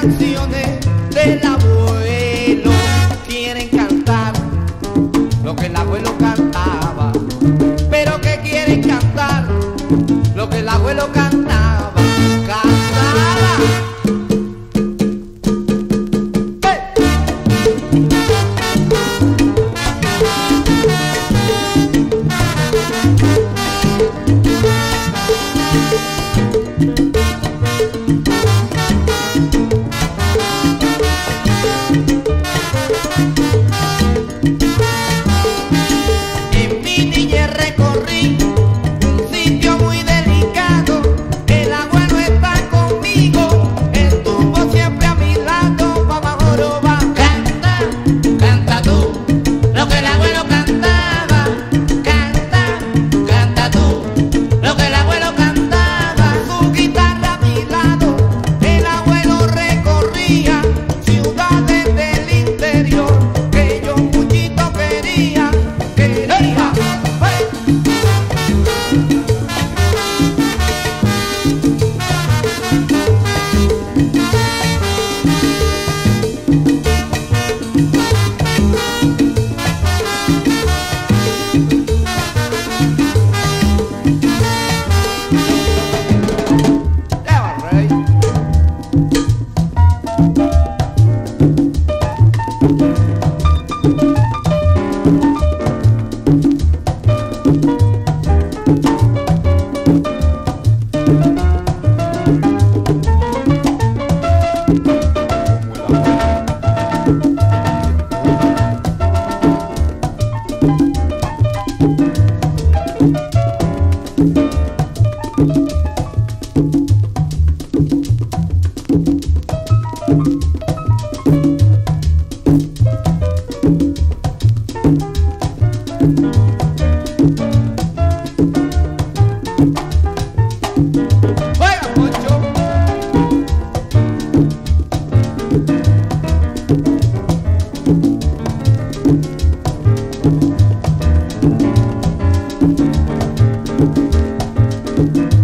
canciones del abuelo. Quieren cantar lo que el abuelo cantaba, pero que quieren cantar lo que el abuelo cantaba, cantaba. Música